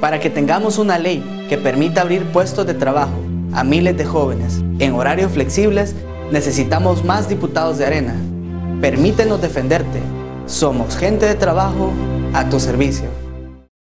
Para que tengamos una ley que permita abrir puestos de trabajo a miles de jóvenes en horarios flexibles, necesitamos más diputados de arena. Permítenos defenderte. Somos gente de trabajo a tu servicio.